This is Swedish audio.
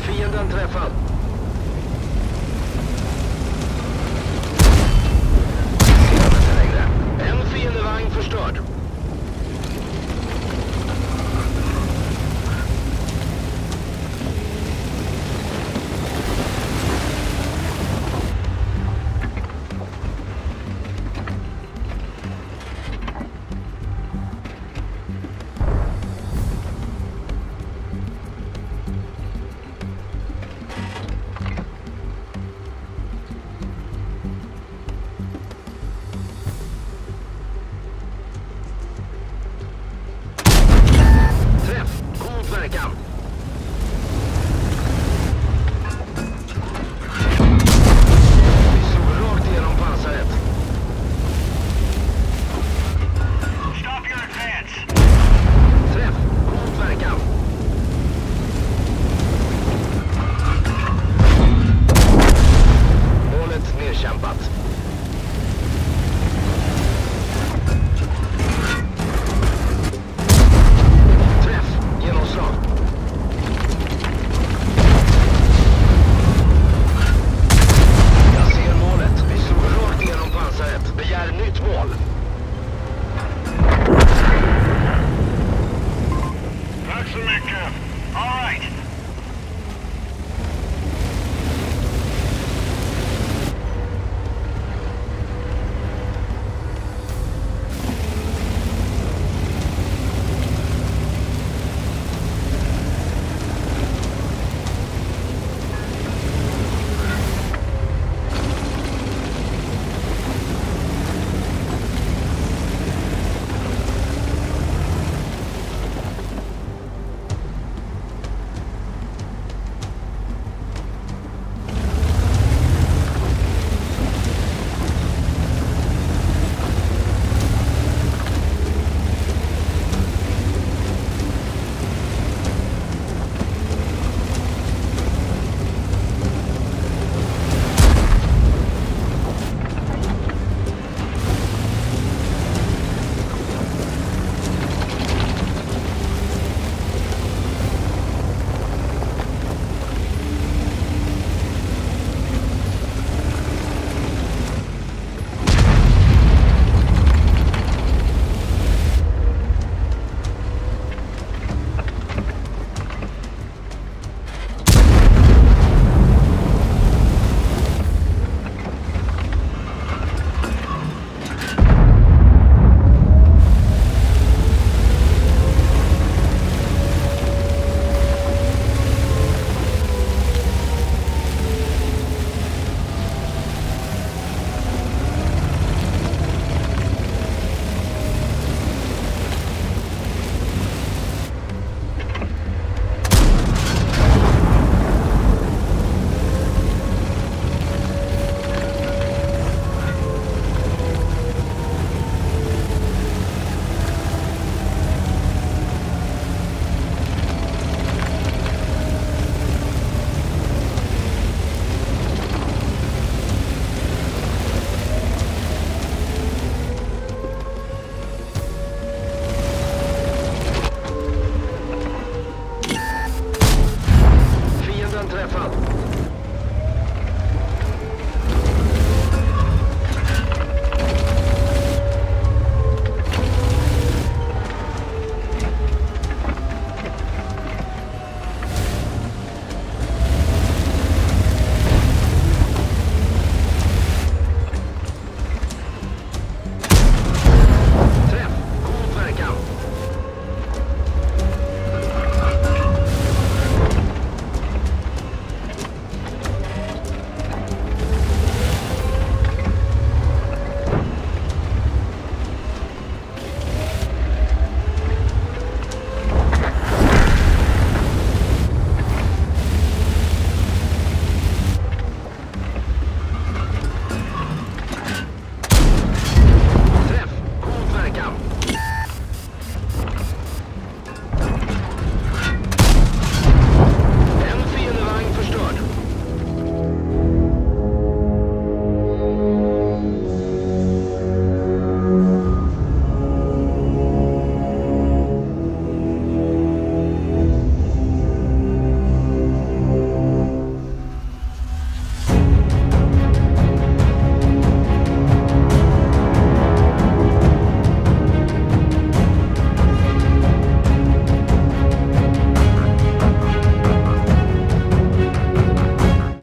Fienden träffad! Ser inte längre. En fiendevagn förstörd.